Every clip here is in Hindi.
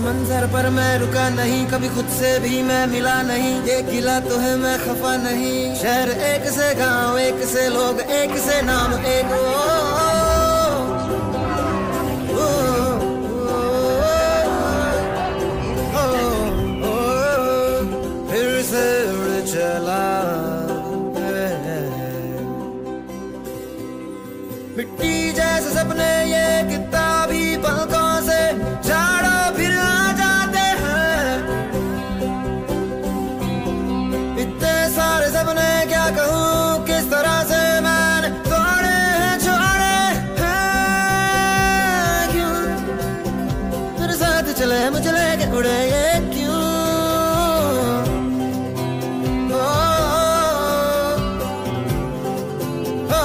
हो किसी मंजर पर मैं रुका नहीं कभी खुद से भी मैं मिला नहीं ये गिला तो है मैं खफा नहीं शहर एक से गाँव एक से लोग एक से नाम एक ओ, ओ, ओ, फिर से उड़ चला मिट्टी जैसे सपने ये मेरे साथ चले मुझे लेके उड़े ये क्यों ओ, ओ, ओ,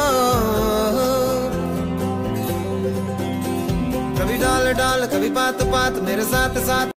कभी डाल डाल कभी पात पात मेरे साथ साथ